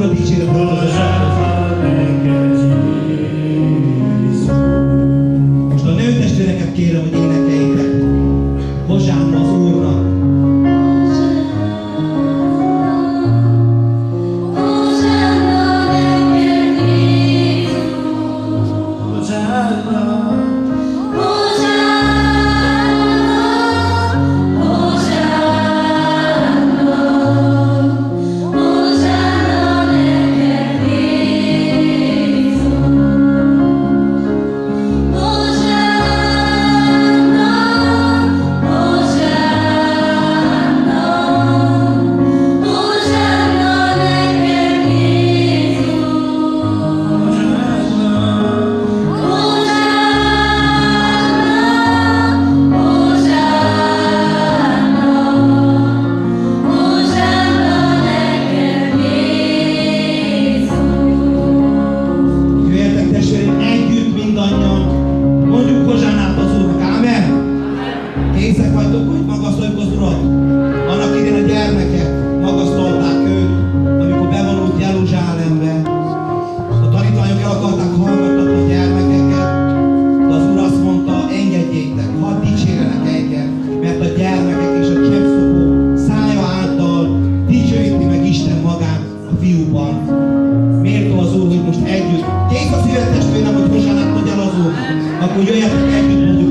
úr a dicséret. Most a nőtestvéreket kérem, hogy énekelj. hogy magasztaljuk az Urat. Annak idén a gyermekek magasztalták őt, amikor bevonult Jeruzsálembe. A tanítványok el akarták hallgatni a gyermekeket, de az Úr azt mondta, engedjétek, hadd dicsérenek engem, mert a gyermekek és a cseppszopó szája által dicsőíti meg Isten magát a fiúban. Méltó az Úr, hogy most együtt, kék a szívet testvérem, hogy hozzá tudjál hát az Úr, akkor jöjjetek együtt mondjuk